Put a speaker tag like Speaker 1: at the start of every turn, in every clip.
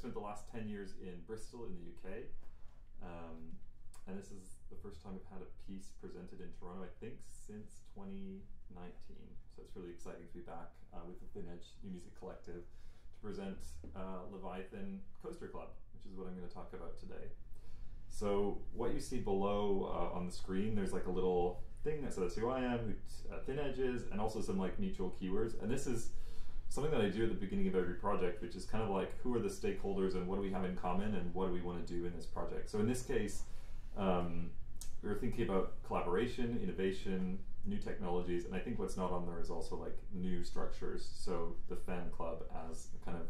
Speaker 1: spent the last 10 years in Bristol in the UK. Um, and this is the first time I've had a piece presented in Toronto, I think, since 2019. So it's really exciting to be back uh, with the Thin Edge New Music Collective to present uh, Leviathan Coaster Club, which is what I'm going to talk about today. So what you see below uh, on the screen, there's like a little thing that says who I am, who uh, Thin Edge is, and also some like mutual keywords. And this is something that I do at the beginning of every project, which is kind of like who are the stakeholders and what do we have in common and what do we want to do in this project. So in this case, um, we were thinking about collaboration, innovation, new technologies, and I think what's not on there is also like new structures. So the fan club as a kind of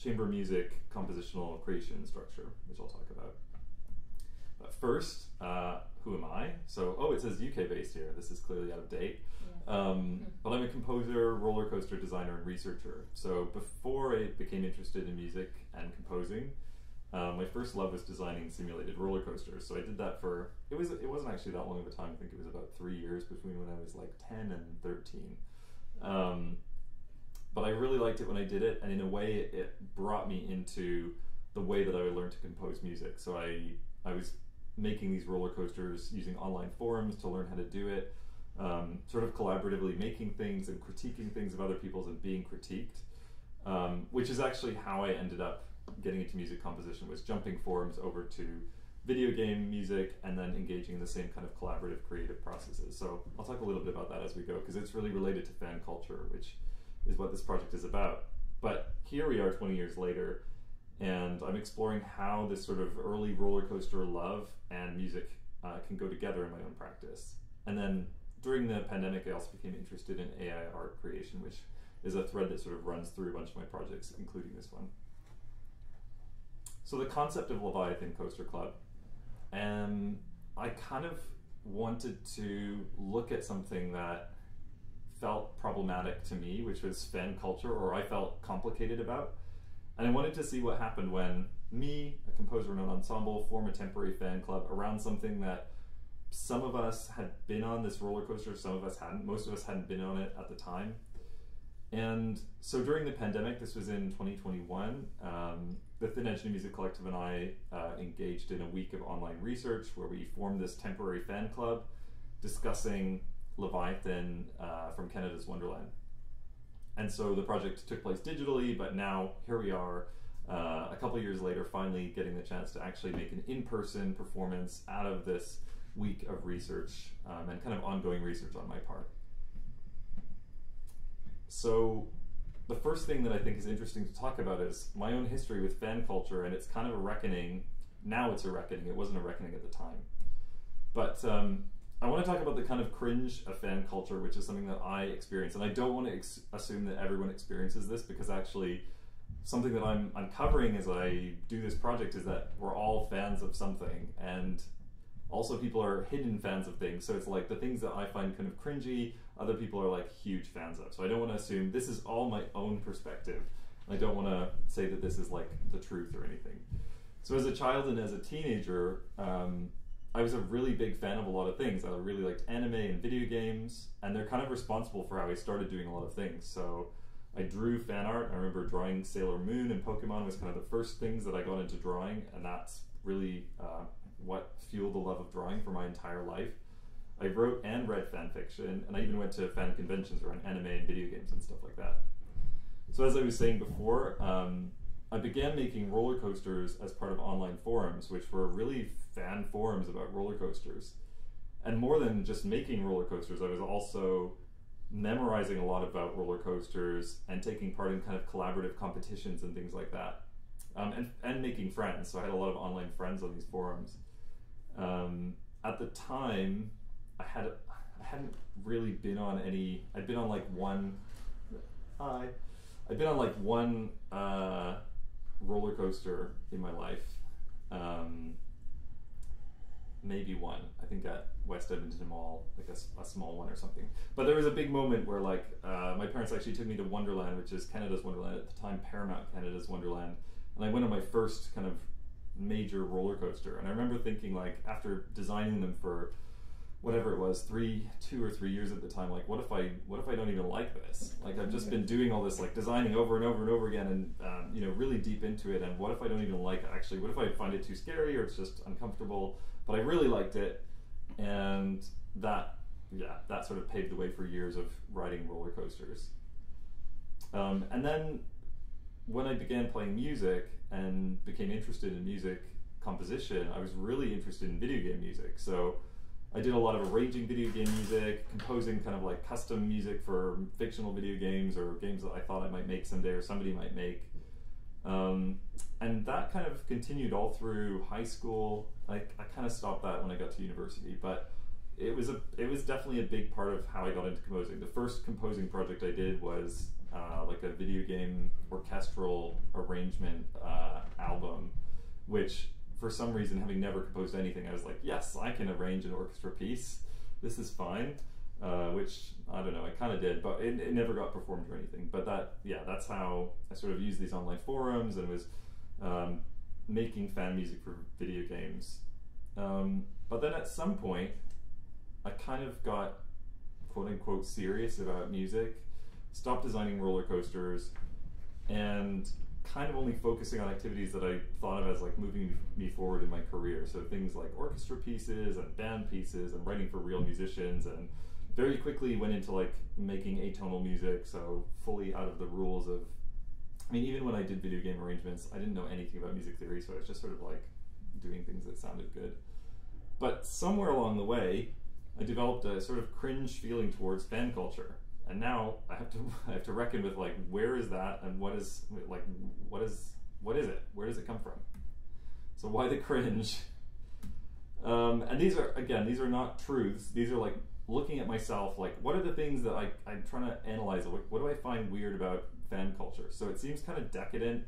Speaker 1: chamber music compositional creation structure, which I'll talk about. But first, uh, who am I? So, oh, it says UK based here. This is clearly out of date. Um, mm-hmm. But I'm a composer, roller coaster designer, and researcher. So, before I became interested in music and composing, um, my first love was designing simulated roller coasters. So I did that for it was it wasn't actually that long of a time. I think it was about three years between when I was like ten and thirteen. Um, but I really liked it when I did it, and in a way, it, it brought me into the way that I learned to compose music. So I I was making these roller coasters using online forums to learn how to do it, um, sort of collaboratively making things and critiquing things of other people's and being critiqued, um, which is actually how I ended up getting into music composition was jumping forms over to video game music and then engaging in the same kind of collaborative creative processes. So I'll talk a little bit about that as we go because it's really related to fan culture, which is what this project is about. But here we are 20 years later and I'm exploring how this sort of early roller coaster love and music uh, can go together in my own practice. And then during the pandemic, I also became interested in AI art creation, which is a thread that sort of runs through a bunch of my projects, including this one. So the concept of Leviathan Coaster Club, and um, I kind of wanted to look at something that felt problematic to me, which was fan culture, or I felt complicated about and I wanted to see what happened when me, a composer in an ensemble, form a temporary fan club around something that some of us had been on this roller coaster, some of us hadn't. Most of us hadn't been on it at the time. And so during the pandemic, this was in 2021, um, the Thin Edge Music Collective and I uh, engaged in a week of online research where we formed this temporary fan club discussing Leviathan uh, from Canada's Wonderland. And so the project took place digitally, but now here we are, uh, a couple years later, finally getting the chance to actually make an in person performance out of this week of research um, and kind of ongoing research on my part. So, the first thing that I think is interesting to talk about is my own history with fan culture, and it's kind of a reckoning. Now it's a reckoning, it wasn't a reckoning at the time. But um, I want to talk about the kind of cringe of fan culture, which is something that I experience, and I don't want to assume that everyone experiences this because actually, something that I'm uncovering as I do this project is that we're all fans of something, and also people are hidden fans of things. So it's like the things that I find kind of cringy, other people are like huge fans of. So I don't want to assume this is all my own perspective. I don't want to say that this is like the truth or anything. So as a child and as a teenager. Um, I was a really big fan of a lot of things. I really liked anime and video games, and they're kind of responsible for how I started doing a lot of things. So I drew fan art. I remember drawing Sailor Moon and Pokemon was kind of the first things that I got into drawing, and that's really uh, what fueled the love of drawing for my entire life. I wrote and read fan fiction, and I even went to fan conventions around anime and video games and stuff like that. So as I was saying before, um, I began making roller coasters as part of online forums, which were really fan forums about roller coasters. And more than just making roller coasters, I was also memorizing a lot about roller coasters and taking part in kind of collaborative competitions and things like that. Um, and, and making friends. So I had a lot of online friends on these forums. Um, at the time, I had I hadn't really been on any. I'd been on like one. Hi, I'd been on like one uh, roller coaster in my life. Um, maybe one. I think at West Edmonton Mall, like a, a, small one or something. But there was a big moment where, like, uh, my parents actually took me to Wonderland, which is Canada's Wonderland at the time, Paramount Canada's Wonderland, and I went on my first kind of major roller coaster. And I remember thinking, like, after designing them for whatever it was, three, two or three years at the time. Like, what if I, what if I don't even like this? Like, I've just been doing all this, like designing over and over and over again, and um, you know, really deep into it. And what if I don't even like it? Actually, what if I find it too scary or it's just uncomfortable? But I really liked it, and that, yeah, that sort of paved the way for years of riding roller coasters. Um, and then when I began playing music and became interested in music composition, I was really interested in video game music. So I did a lot of arranging video game music, composing kind of like custom music for fictional video games or games that I thought I might make someday or somebody might make. Um, and that kind of continued all through high school. I, I kind of stopped that when I got to university, but it was a it was definitely a big part of how I got into composing. The first composing project I did was uh, like a video game orchestral arrangement uh, album, which for some reason, having never composed anything, I was like, yes, I can arrange an orchestra piece. This is fine. Uh, which I don't know, I kind of did, but it, it, never got performed or anything. But that, yeah, that's how I sort of used these online forums and was um, making fan music for video games. Um, but then at some point, I kind of got quote unquote serious about music, stopped designing roller coasters, and kind of only focusing on activities that I thought of as like moving me forward in my career. So things like orchestra pieces and band pieces and writing for real musicians and very quickly went into like making atonal music, so fully out of the rules of I mean even when I did video game arrangements, I didn't know anything about music theory, so I was just sort of like doing things that sounded good. But somewhere along the way, I developed a sort of cringe feeling towards fan culture and now I have to I have to reckon with like where is that and what is like what is what is it? Where does it come from? So why the cringe? Um, and these are again these are not truths. These are like looking at myself like what are the things that I I'm trying to analyze. What, what do I find weird about fan culture? So it seems kind of decadent.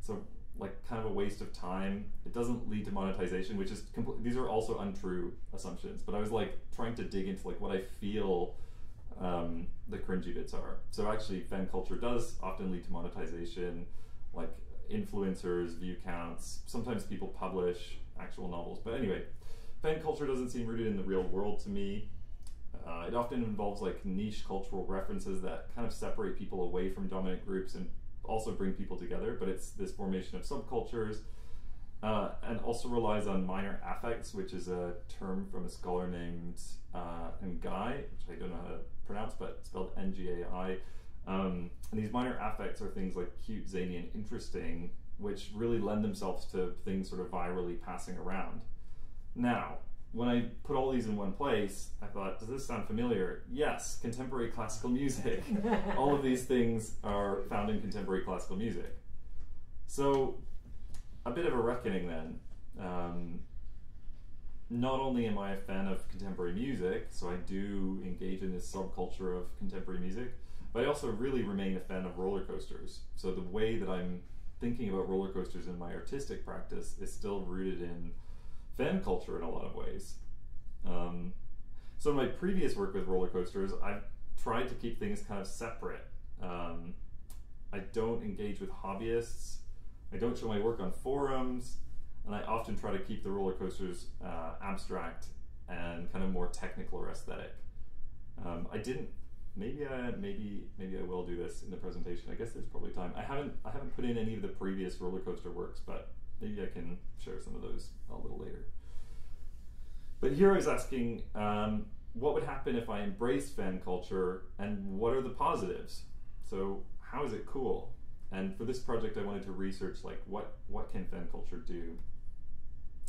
Speaker 1: So like kind of a waste of time. It doesn't lead to monetization, which is complete. These are also untrue assumptions. But I was like trying to dig into like what I feel um, the cringy bits are. So actually, fan culture does often lead to monetization, like influencers, view counts. Sometimes people publish actual novels, but anyway, fan culture doesn't seem rooted in the real world to me. Uh, it often involves like niche cultural references that kind of separate people away from dominant groups and also bring people together. But it's this formation of subcultures. Uh, and also relies on minor affects, which is a term from a scholar named uh, Ngai, which I don't know how to pronounce, but spelled N G A I. Um, and these minor affects are things like cute, zany, and interesting, which really lend themselves to things sort of virally passing around. Now, when I put all these in one place, I thought, does this sound familiar? Yes, contemporary classical music. all of these things are found in contemporary classical music. So, a bit of a reckoning then. Um, not only am I a fan of contemporary music, so I do engage in this subculture of contemporary music, but I also really remain a fan of roller coasters. So the way that I'm thinking about roller coasters in my artistic practice is still rooted in fan culture in a lot of ways. Um, so in my previous work with roller coasters, I've tried to keep things kind of separate. Um, I don't engage with hobbyists. I don't show my work on forums and I often try to keep the roller coasters uh, abstract and kind of more technical or aesthetic. Um, I didn't. Maybe I maybe maybe I will do this in the presentation. I guess there's probably time. I haven't I haven't put in any of the previous roller coaster works, but maybe I can share some of those a little later. But here I was asking, um, what would happen if I embraced fan culture, and what are the positives? So how is it cool? And for this project, I wanted to research like what what can fan culture do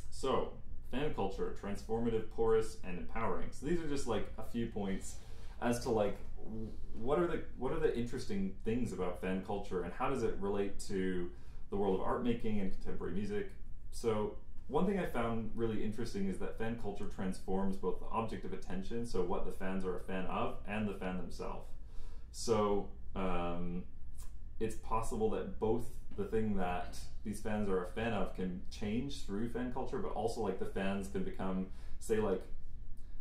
Speaker 1: so, fan culture, transformative, porous, and empowering. So these are just like a few points as to like what are the what are the interesting things about fan culture and how does it relate to the world of art making and contemporary music. So one thing I found really interesting is that fan culture transforms both the object of attention, so what the fans are a fan of, and the fan themselves. So um, it's possible that both the thing that these fans are a fan of can change through fan culture, but also like the fans can become, say, like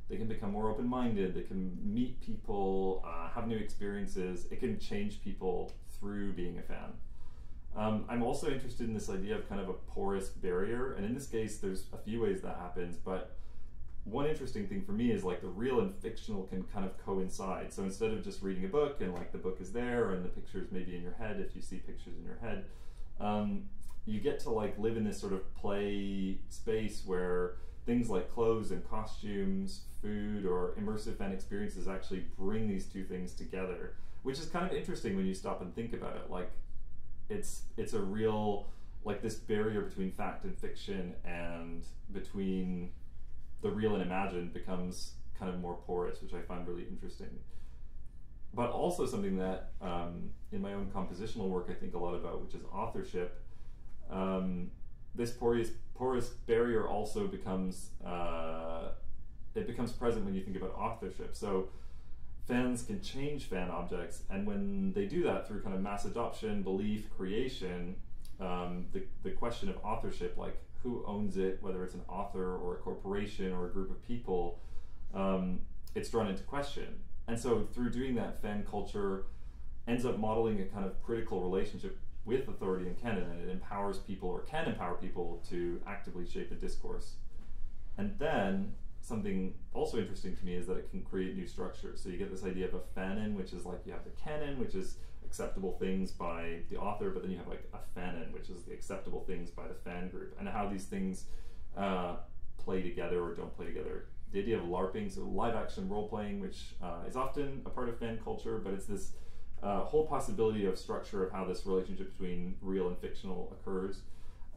Speaker 1: they can become more open-minded. They can meet people, uh, have new experiences. It can change people through being a fan. Um, I'm also interested in this idea of kind of a porous barrier, and in this case, there's a few ways that happens. But one interesting thing for me is like the real and fictional can kind of coincide. So instead of just reading a book and like the book is there and the pictures maybe in your head, if you see pictures in your head, um, you get to like live in this sort of play space where things like clothes and costumes, food, or immersive fan experiences actually bring these two things together, which is kind of interesting when you stop and think about it. Like, it's it's a real like this barrier between fact and fiction and between the real and imagined becomes kind of more porous, which I find really interesting. But also something that um, in my own compositional work I think a lot about, which is authorship. Um, this porous, porous barrier also becomes uh, it becomes present when you think about authorship. So fans can change fan objects, and when they do that through kind of mass adoption, belief, creation, um, the the question of authorship, like who owns it, whether it's an author or a corporation or a group of people, um, it's drawn into question. And so through doing that, fan culture ends up modeling a kind of critical relationship with authority and canon, and it empowers people or can empower people to actively shape a discourse. And then something also interesting to me is that it can create new structures. So you get this idea of a fanon, which is like you have the canon, which is acceptable things by the author, but then you have like a fanon, which is the acceptable things by the fan group, and how these things uh, play together or don't play together. The idea of LARPing, so live action role playing, which uh, is often a part of fan culture, but it's this uh, whole possibility of structure of how this relationship between real and fictional occurs.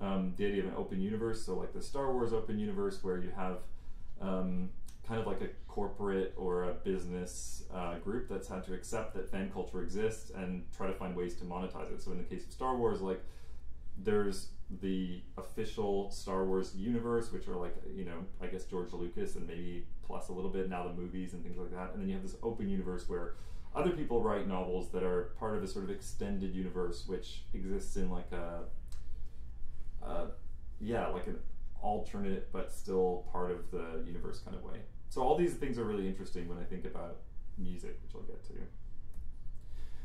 Speaker 1: Um, the idea of an open universe, so like the Star Wars open universe, where you have um, kind of like a corporate or a business uh, group that's had to accept that fan culture exists and try to find ways to monetize it. So in the case of Star Wars, like there's the official Star Wars universe, which are like you know I guess George Lucas and maybe plus a little bit now the movies and things like that, and then you have this open universe where other people write novels that are part of a sort of extended universe which exists in like a, uh, yeah like an alternate but still part of the universe kind of way. So all these things are really interesting when I think about music, which I'll get to.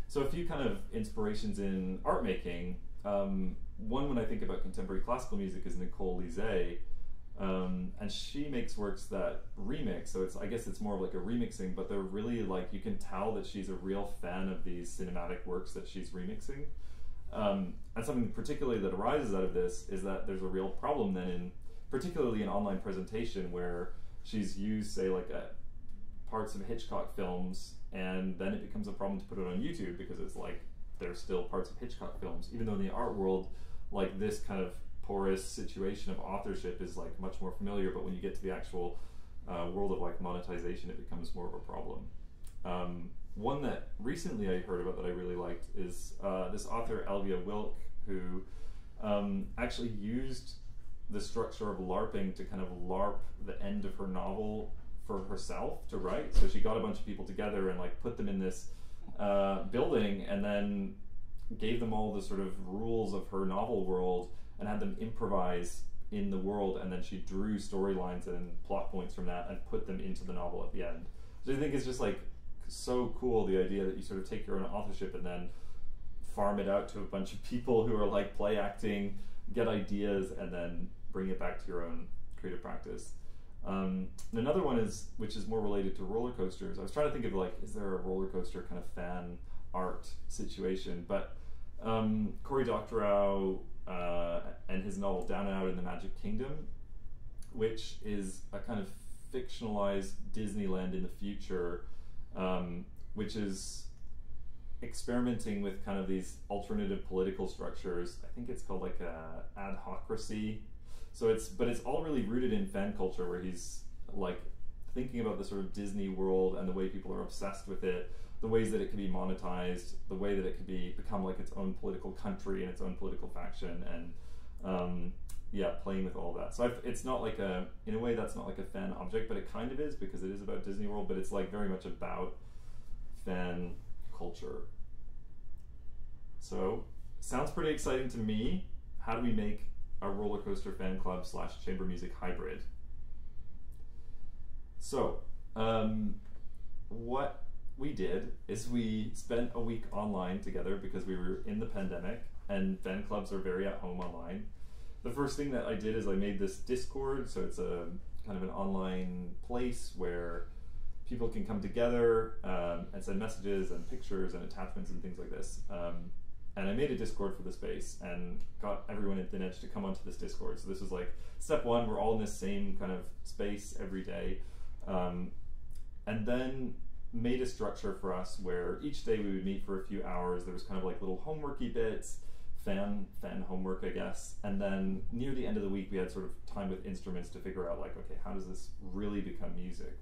Speaker 1: So a few kind of inspirations in art making. Um, one when I think about contemporary classical music is Nicole Lizée, um, and she makes works that remix. So it's I guess it's more of like a remixing, but they're really like you can tell that she's a real fan of these cinematic works that she's remixing. Um, and something particularly that arises out of this is that there's a real problem then in particularly in online presentation where she's used say like a, parts of Hitchcock films and then it becomes a problem to put it on YouTube because it's like there's still parts of Hitchcock films even though in the art world like this kind of porous situation of authorship is like much more familiar but when you get to the actual uh, world of like monetization it becomes more of a problem. Um, one that recently I heard about that I really liked is uh, this author Elvia Wilk who um, actually used the structure of LARPing to kind of LARP the end of her novel for herself to write. So she got a bunch of people together and like put them in this uh, building and then gave them all the sort of rules of her novel world and had them improvise in the world and then she drew storylines and plot points from that and put them into the novel at the end. So I think it's just like so cool the idea that you sort of take your own authorship and then farm it out to a bunch of people who are like play acting get ideas and then bring it back to your own creative practice. Um, another one is, which is more related to roller coasters. I was trying to think of like, is there a roller coaster kind of fan art situation? But um, Cory Doctorow uh, and his novel Down and Out in the Magic Kingdom, which is a kind of fictionalized Disneyland in the future, um, which is experimenting with kind of these alternative political structures. I think it's called like a adhocracy. So it's but it's all really rooted in fan culture where he's like thinking about the sort of Disney world and the way people are obsessed with it, the ways that it can be monetized, the way that it could be become like its own political country and its own political faction and um, yeah, playing with all that. So I've, it's not like a, in a way, that's not like a fan object, but it kind of is because it is about Disney World, but it's like very much about fan culture. So, sounds pretty exciting to me. How do we make a roller coaster fan club slash chamber music hybrid? So, um, what we did is we spent a week online together because we were in the pandemic and fan clubs are very at home online. The first thing that I did is I made this Discord, so it's a kind of an online place where people can come together um, and send messages and pictures and attachments and things like this. Um, and I made a Discord for the space and got everyone at Thin Edge to come onto this Discord. So this was like step one. We're all in the same kind of space every day, um, and then made a structure for us where each day we would meet for a few hours. There was kind of like little homeworky bits, fan fan homework, I guess. And then near the end of the week, we had sort of time with instruments to figure out like, okay, how does this really become music?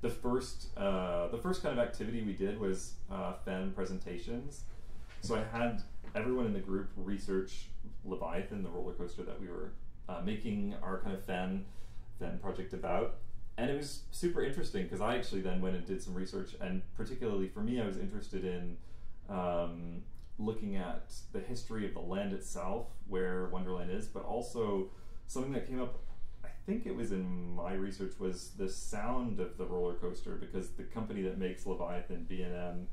Speaker 1: The first uh, the first kind of activity we did was uh, fan presentations. So I had everyone in the group research Leviathan, the roller coaster that we were uh, making our kind of fan fan project about, and it was super interesting because I actually then went and did some research, and particularly for me, I was interested in um, looking at the history of the land itself, where Wonderland is, but also something that came up. I think it was in my research was the sound of the roller coaster because the company that makes Leviathan, B and M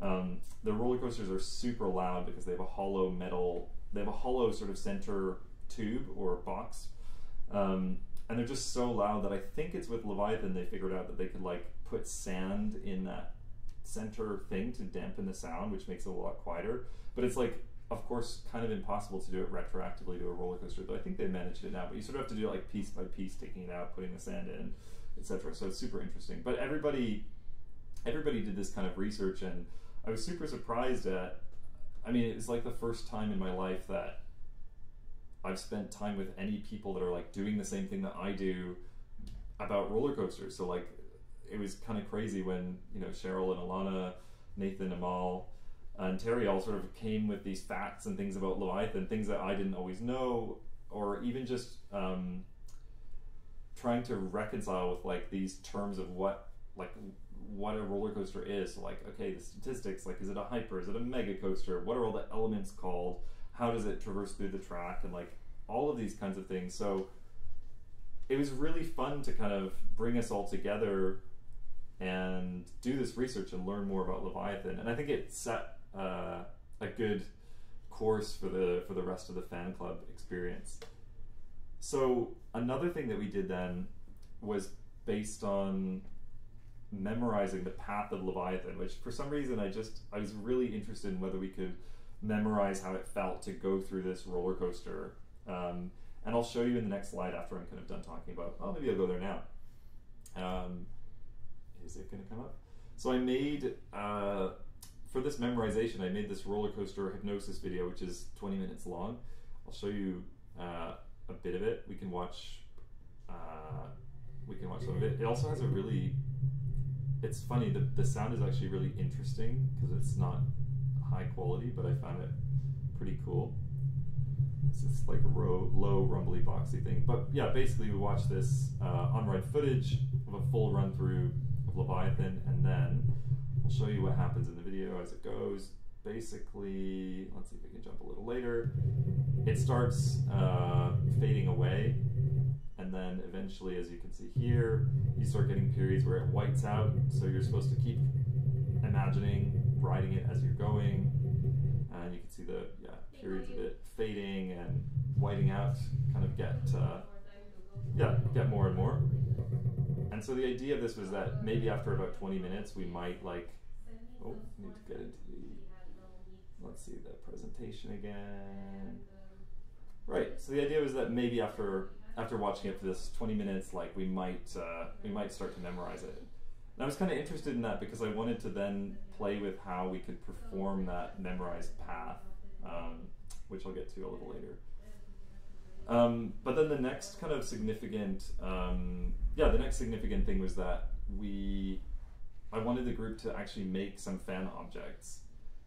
Speaker 1: um, the roller coasters are super loud because they have a hollow metal, they have a hollow sort of center tube or box, um, and they're just so loud that I think it's with Leviathan they figured out that they could like put sand in that center thing to dampen the sound, which makes it a lot quieter. But it's like, of course, kind of impossible to do it retroactively to a roller coaster. Though I think they managed it now, but you sort of have to do it like piece by piece, taking it out, putting the sand in, etc. So it's super interesting. But everybody, everybody did this kind of research and I was super surprised at. I mean, it's like the first time in my life that I've spent time with any people that are like doing the same thing that I do about roller coasters. So like, it was kind of crazy when you know Cheryl and Ilana, Nathan, Amahl, and Terry all sort of came with these facts and things about Leviathan, things that I didn't always know, or even just um, trying to reconcile with like these terms of what like what a roller coaster is. So like, okay, the statistics, like, is it a hyper? Is it a mega coaster? What are all the elements called? How does it traverse through the track? And like all of these kinds of things. So it was really fun to kind of bring us all together and do this research and learn more about Leviathan. And I think it set uh, a good course for the for the rest of the fan club experience. So another thing that we did then was based on memorizing the path of Leviathan, which for some reason I just I was really interested in whether we could memorize how it felt to go through this roller coaster. Um, and I'll show you in the next slide after I'm kind of done talking about. Oh, maybe I'll go there now. Um, is it going to come up? So I made uh, for this memorization, I made this roller coaster hypnosis video, which is 20 minutes long. I'll show you uh, a bit of it. We can watch. Uh, we can watch some of it. It also has a really it's funny the, the sound is actually really interesting because it's not high quality but i found it pretty cool. It's just like a low, rumbly boxy thing. But yeah basically we watch this uh, on-ride footage of a full run through of leviathan and then i'll show you what happens in the video as it goes. Basically let's see if we can jump a little later. It starts uh, fading away and then eventually, as you can see here, you start getting periods where it whites out. So you're supposed to keep imagining riding it as you're going, and you can see the yeah periods of it fading and whiting out. Kind of get uh, yeah get more and more. And so the idea of this was that maybe after about 20 minutes, we might like oh need to get into the let's see the presentation again. Right. So the idea was that maybe after after watching it for this 20 minutes, like we might uh, we might start to memorize it. And I was kind of interested in that because I wanted to then play with how we could perform that memorized path, um, which I'll get to a little later. Um, but then the next kind of significant, um, yeah, the next significant thing was that we, I wanted the group to actually make some fan objects.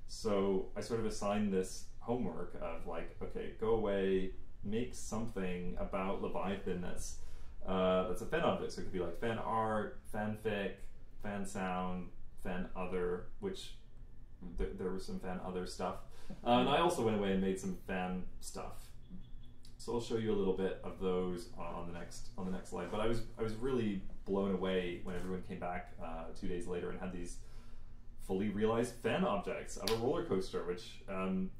Speaker 1: So I sort of assigned this homework of like, okay, go away, make something about Leviathan that's uh, that's a fan object. So it could be like fan art, fanfic, fan sound, fan other, which th- there was some fan other stuff. Uh, and I also went away and made some fan stuff. So I'll show you a little bit of those on the next on the next slide. But I was I was really blown away when everyone came back uh, two days later and had these fully realized fan objects of a roller coaster, which um,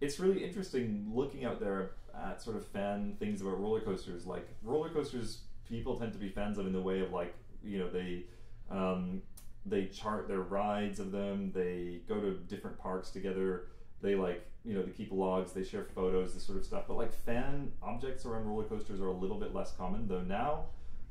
Speaker 1: it's really interesting looking out there at sort of fan things about roller coasters. Like roller coasters, people tend to be fans of in the way of like you know they um, they chart their rides of them. They go to different parks together. They like you know they keep logs. They share photos, this sort of stuff. But like fan objects around roller coasters are a little bit less common. Though now,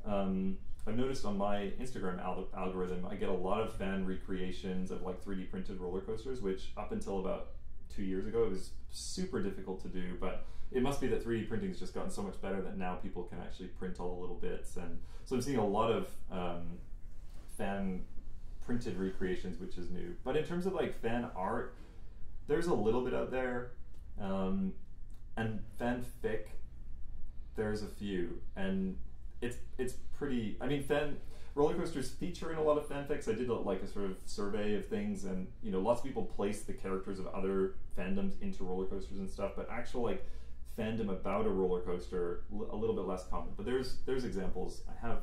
Speaker 1: um, I've noticed on my Instagram al- algorithm, I get a lot of fan recreations of like 3D printed roller coasters, which up until about two years ago it was super difficult to do. But it must be that 3D printing's just gotten so much better that now people can actually print all the little bits. And so I'm seeing a lot of um, fan printed recreations, which is new. But in terms of like fan art, there's a little bit out there, um, and fanfic, there's a few, and it's it's pretty. I mean, fan roller coasters feature in a lot of fanfics. I did a, like a sort of survey of things, and you know, lots of people place the characters of other fandoms into roller coasters and stuff. But actual like fandom about a roller coaster, l- a little bit less common. But there's there's examples. I have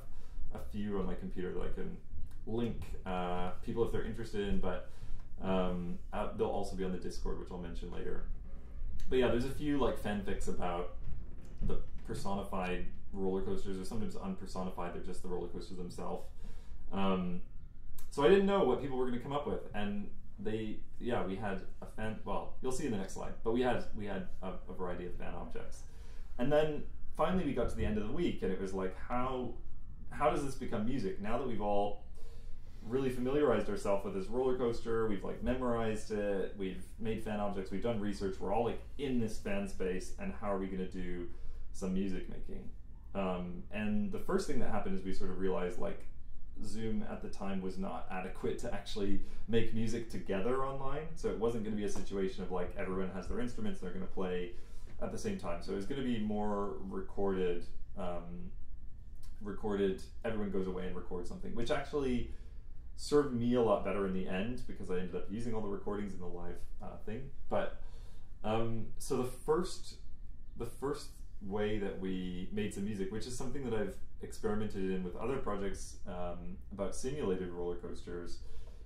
Speaker 1: a few on my computer that I can link uh, people if they're interested in, but um, uh, they'll also be on the Discord, which I'll mention later. But yeah, there's a few like fanfics about the personified roller coasters, or sometimes unpersonified. They're just the roller coasters themselves. Um, so I didn't know what people were going to come up with, and they, yeah, we had a fan. Well, you'll see in the next slide, but we had we had a, a variety of fan objects, and then finally we got to the end of the week, and it was like, how how does this become music now that we've all really familiarized ourselves with this roller coaster. We've like memorized it. We've made fan objects. We've done research. We're all like in this fan space. And how are we going to do some music making? Um, and the first thing that happened is we sort of realized like Zoom at the time was not adequate to actually make music together online. So it wasn't going to be a situation of like everyone has their instruments they're going to play at the same time. So it was going to be more recorded. Um, recorded everyone goes away and records something which actually served me a lot better in the end because I ended up using all the recordings in the live uh, thing. But um, so the first, the first way that we made some music, which is something that I've experimented in with other projects um, about simulated roller coasters,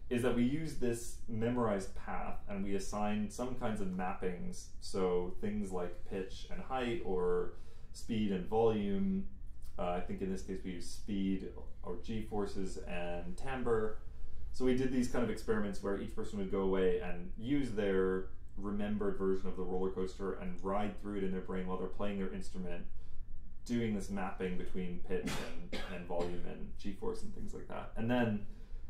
Speaker 1: is that we use this memorized path and we assign some kinds of mappings. So things like pitch and height, or speed and volume. Uh, I think in this case we use speed or g forces and timbre. So we did these kind of experiments where each person would go away and use their remembered version of the roller coaster and ride through it in their brain while they're playing their instrument, doing this mapping between pitch and, and volume and g force and things like that. And then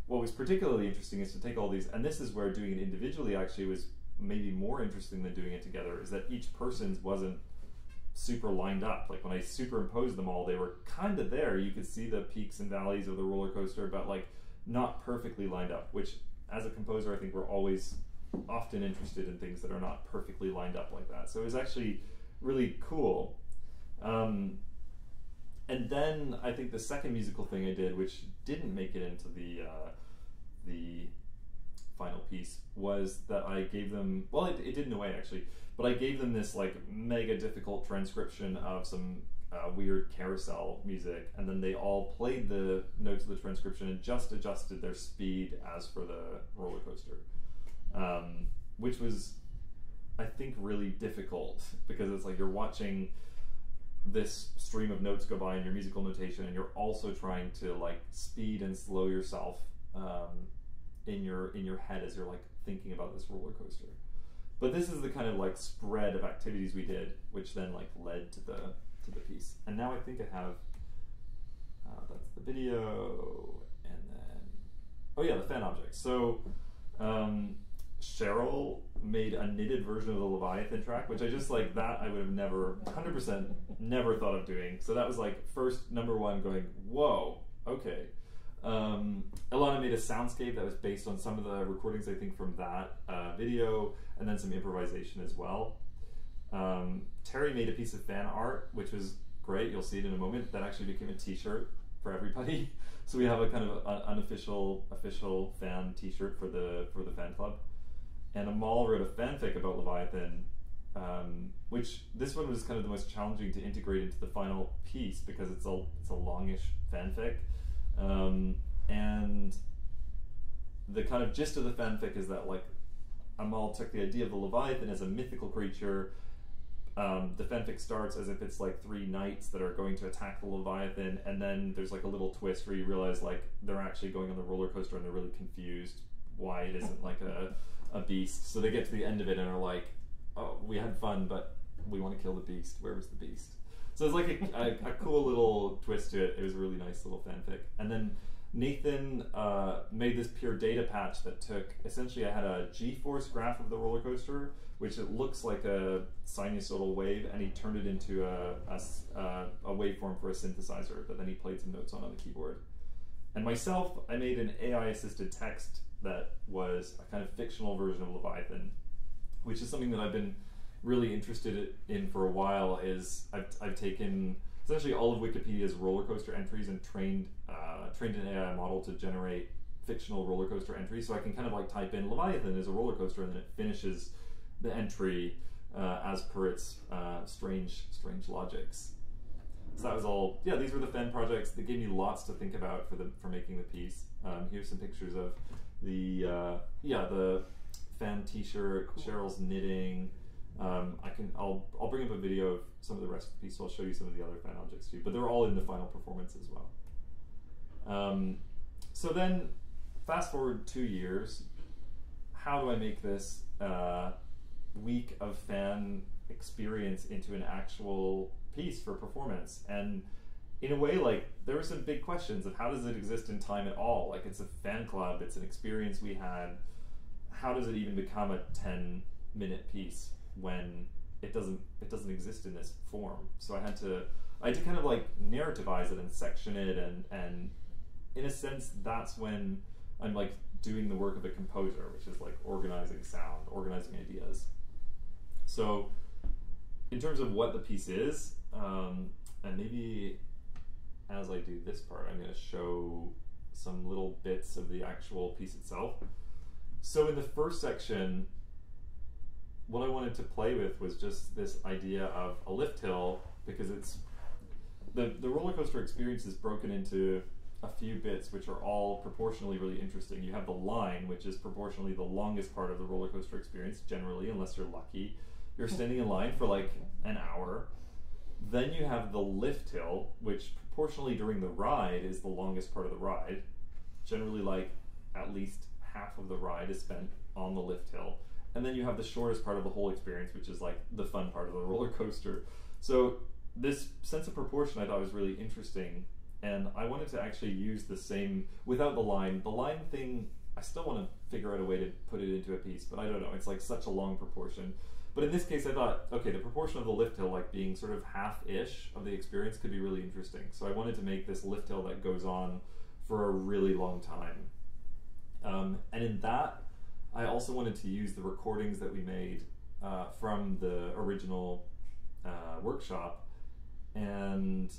Speaker 1: what was particularly interesting is to take all these, and this is where doing it individually actually was maybe more interesting than doing it together, is that each person's wasn't super lined up. Like when I superimposed them all, they were kind of there. You could see the peaks and valleys of the roller coaster, but like not perfectly lined up. Which, as a composer, I think we're always often interested in things that are not perfectly lined up like that. So it was actually really cool. Um, and then I think the second musical thing I did, which didn't make it into the uh, the final piece, was that I gave them. Well, it, it did in a way actually, but I gave them this like mega difficult transcription of some uh, weird carousel music, and then they all played the notes of the transcription and just adjusted their speed as for the roller coaster, um, which was, I think, really difficult because it's like you're watching this stream of notes go by in your musical notation, and you're also trying to like speed and slow yourself um, in your in your head as you're like thinking about this roller coaster. But this is the kind of like spread of activities we did, which then like led to the to the piece. And now I think I have uh, that's the video, and then oh yeah, the fan objects. So um, Cheryl made a knitted version of the Leviathan track, which I just like that I would have never, hundred percent, never thought of doing. So that was like first number one, going whoa, okay. Um, Ilana made a soundscape that was based on some of the recordings I think from that uh, video, and then some improvisation as well. Um, Terry made a piece of fan art, which was great. You'll see it in a moment. That actually became a T-shirt for everybody. So we have a kind of a, unofficial, official fan T-shirt for the for the fan club. And Amahl wrote a fanfic about Leviathan, um, which this one was kind of the most challenging to integrate into the final piece because it's a it's a longish fanfic. Um, and the kind of gist of the fanfic is that like Amahl took the idea of the Leviathan as a mythical creature, um, the fanfic starts as if it's like three knights that are going to attack the Leviathan, and then there's like a little twist where you realize like they're actually going on the roller coaster and they're really confused why it isn't like a, a beast. So they get to the end of it and are like, oh, we had fun, but we want to kill the beast. Where was the beast? So it's like a, a, a cool little twist to it. It was a really nice little fanfic. And then Nathan uh, made this pure data patch that took essentially I had a g-force graph of the roller coaster, which it looks like a sinusoidal wave, and he turned it into a, a, a waveform for a synthesizer that then he played some notes on on the keyboard. And myself, I made an AI assisted text that was a kind of fictional version of Leviathan, which is something that I've been really interested in for a while. Is I've, I've taken essentially all of Wikipedia's roller coaster entries and trained uh, trained an AI model to generate fictional roller coaster entries. So I can kind of like type in Leviathan as a roller coaster, and then it finishes the entry uh, as per its uh, strange strange logics. So that was all. Yeah, these were the fan projects that gave me lots to think about for the for making the piece. Um, here's some pictures of the uh, yeah the fan T-shirt, cool. Cheryl's knitting. Um, I can I'll I'll bring up a video of some of the rest of the piece. So I'll show you some of the other fan objects too. But they're all in the final performance as well. Um, so then, fast forward two years. How do I make this uh, week of fan experience into an actual piece for performance? And in a way, like there were some big questions of how does it exist in time at all? Like it's a fan club, it's an experience we had. How does it even become a ten minute piece when it doesn't it doesn't exist in this form? So I had to I had to kind of like narrativize it and section it and and in a sense that's when I'm like doing the work of a composer, which is like organizing sound, organizing ideas. So in terms of what the piece is, um, and maybe as I do this part, I'm going to show some little bits of the actual piece itself. So in the first section, what I wanted to play with was just this idea of a lift hill because it's the the roller coaster experience is broken into a few bits which are all proportionally really interesting. You have the line, which is proportionally the longest part of the roller coaster experience, generally, unless you're lucky. You're standing in line for like an hour. Then you have the lift hill, which proportionally during the ride is the longest part of the ride. Generally, like at least half of the ride is spent on the lift hill. And then you have the shortest part of the whole experience, which is like the fun part of the roller coaster. So, this sense of proportion I thought was really interesting. And I wanted to actually use the same without the line. The line thing, I still want to figure out a way to put it into a piece, but I don't know. It's like such a long proportion. But in this case, I thought, okay, the proportion of the lift hill, like being sort of half-ish of the experience, could be really interesting. So I wanted to make this lift hill that goes on for a really long time. Um, and in that, I also wanted to use the recordings that we made uh, from the original uh, workshop and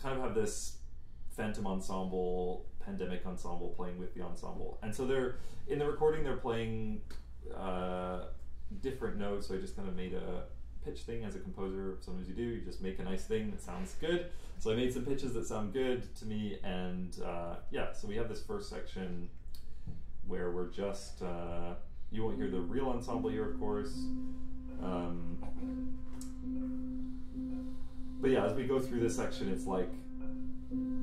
Speaker 1: kind of have this phantom ensemble, pandemic ensemble playing with the ensemble. And so they're in the recording, they're playing. Uh, different notes. So I just kind of made a pitch thing as a composer. Sometimes you do, you just make a nice thing that sounds good. So I made some pitches that sound good to me, and uh, yeah. So we have this first section where we're just uh, you won't hear the real ensemble here, of course. Um, but yeah, as we go through this section, it's like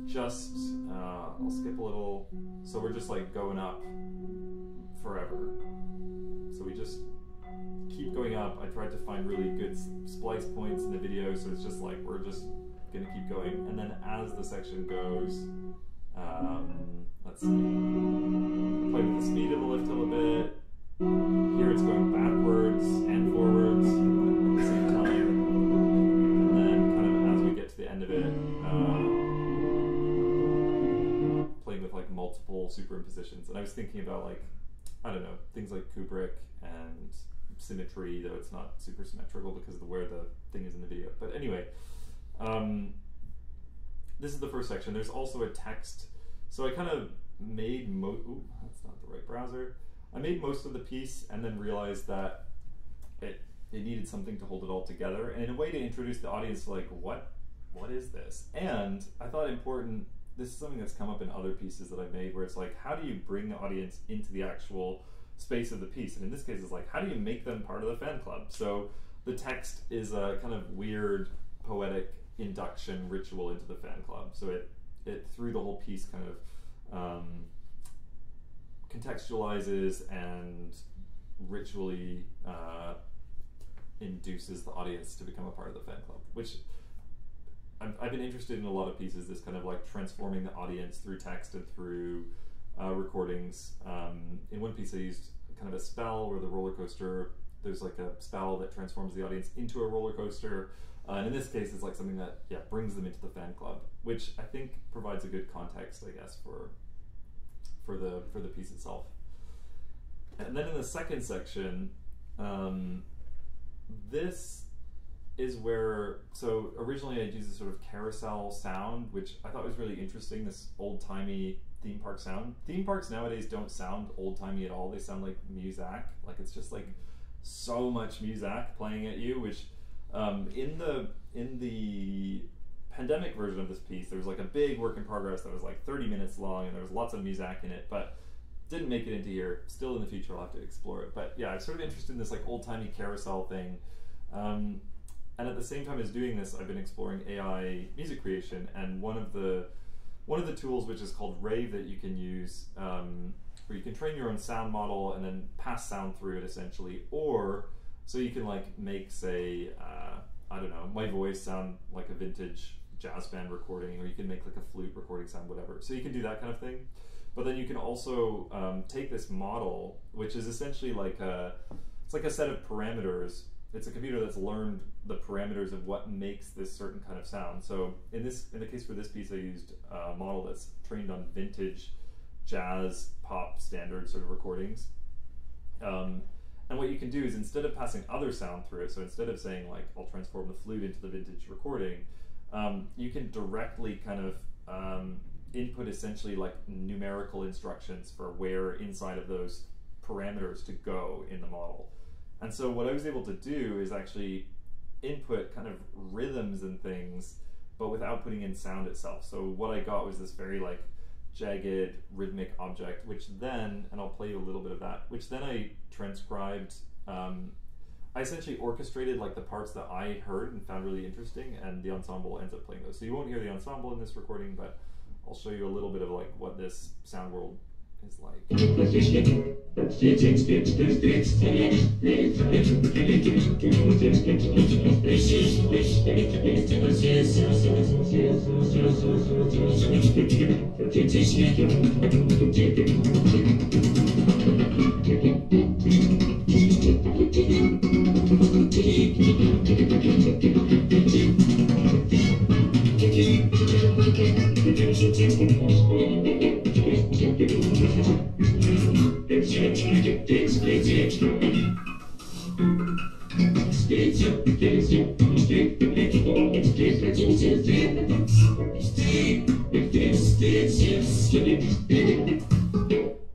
Speaker 1: just uh, I'll skip a little. So we're just like going up forever. So we just keep going up. I tried to find really good splice points in the video, so it's just like we're just gonna keep going. And then as the section goes, um, let's see, play with the speed of the lift hill a bit. Here it's going backwards and forwards at the same time. And then kind of as we get to the end of it, uh, playing with like multiple superimpositions. And I was thinking about like, I don't know, things like Kubrick and symmetry, though it's not super symmetrical because of the, where the thing is in the video. But anyway, um, this is the first section. There's also a text. So I kind of made mo. Ooh, that's not the right browser. I made most of the piece and then realized that it it needed something to hold it all together and in a way to introduce the audience to like what what is this? And I thought important. This is something that's come up in other pieces that I've made where it's like, how do you bring the audience into the actual space of the piece. And in this case, it's like, how do you make them part of the fan club? So the text is a kind of weird poetic induction ritual into the fan club. So it it through the whole piece kind of um, contextualizes and ritually uh, induces the audience to become a part of the fan club, which I've, I've been interested in a lot of pieces. This kind of like transforming the audience through text and through uh, recordings. Um, in one piece, I used kind of a spell where the roller coaster. There's like a spell that transforms the audience into a roller coaster. Uh, and in this case, it's like something that yeah brings them into the fan club, which I think provides a good context, I guess, for for the for the piece itself. And then in the second section, um, this is where so originally I'd use sort of carousel sound, which I thought was really interesting. This old timey theme park sound. Theme parks nowadays don't sound old timey at all. They sound like Muzak. Like it's just like so much Muzak playing at you, which um, in the in the pandemic version of this piece, there was like a big work in progress that was like 30 minutes long, and there was lots of Muzak in it, but didn't make it into here. Still in the future, I'll have to explore it. But yeah, I'm sort of interested in this like old timey carousel thing. Um, and at the same time as doing this, I've been exploring AI music creation, and one of the one of the tools, which is called Rave, that you can use, um, where you can train your own sound model and then pass sound through it essentially, or so you can like make, say, uh, I don't know, my voice sound like a vintage jazz band recording, or you can make like a flute recording sound, whatever. So you can do that kind of thing. But then you can also um, take this model, which is essentially like a, it's like a set of parameters. It's a computer that's learned the parameters of what makes this certain kind of sound. So in this, in the case for this piece, I used a model that's trained on vintage jazz, pop, standard sort of recordings. Um, and what you can do is instead of passing other sound through it, so instead of saying like I'll transform the flute into the vintage recording, um, you can directly kind of um, input essentially like numerical instructions for where inside of those parameters to go in the model. And so what I was able to do is actually input kind of rhythms and things, but without putting in sound itself. So what I got was this very like jagged rhythmic object, which then, and I'll play you a little bit of that, which then I transcribed. Um, I essentially orchestrated like the parts that I heard and found really interesting, and the ensemble ends up playing those. So you won't hear the ensemble in this recording, but I'll show you a little bit of like what this sound world is like.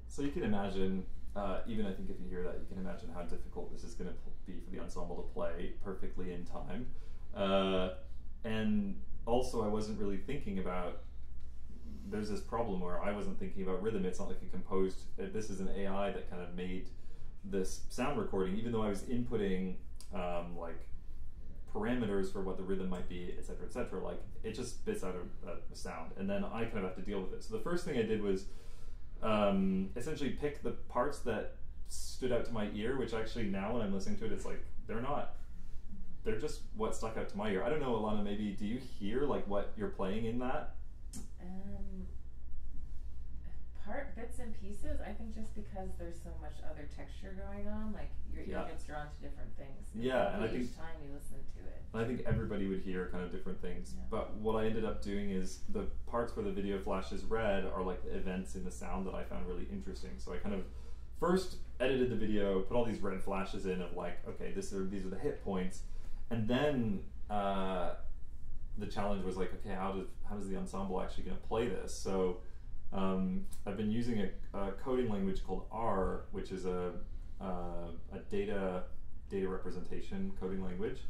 Speaker 1: So you can imagine, uh, even I think if you hear that, you can imagine how difficult this is going to be for the ensemble to play perfectly in time. Uh, and also, I wasn't really thinking about. There's this problem where I wasn't thinking about rhythm. It's not like a composed. uh, This is an AI that kind of made this sound recording, even though I was inputting um, like parameters for what the rhythm might be, et cetera, et cetera. Like it just spits out a, a sound, and then I kind of have to deal with it. So the first thing I did was um, essentially pick the parts that stood out to my ear, which actually now when I'm listening to it, it's like they're not. They're just what stuck out to my ear. I don't know, Ilana. Maybe do you hear like what you're playing in that?
Speaker 2: Um, part bits and pieces. I think just because there's so much other texture going on, like your ear
Speaker 1: Yeah.
Speaker 2: gets drawn to different things.
Speaker 1: Yeah, and I think-
Speaker 2: each time you listen to it.
Speaker 1: I think everybody would hear kind of different things.
Speaker 2: Yeah.
Speaker 1: But what I ended up doing is the parts where the video flashes red are like the events in the sound that I found really interesting. So I kind of first edited the video, put all these red flashes in of like, okay, this are these are the hit points, and then uh, the challenge was like, okay, how does how does the ensemble actually going to play this? So um, I've been using a, a coding language called R, which is a uh, a data data representation coding language.